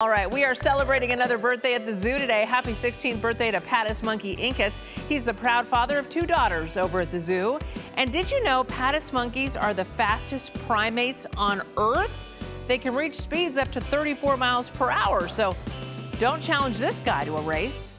All right, we are celebrating another birthday at the zoo today. Happy 16th birthday to Patas Monkey Incus. He's the proud father of two daughters over at the zoo. And did you know patas monkeys are the fastest primates on Earth? They can reach speeds up to 34 miles per hour, so don't challenge this guy to a race.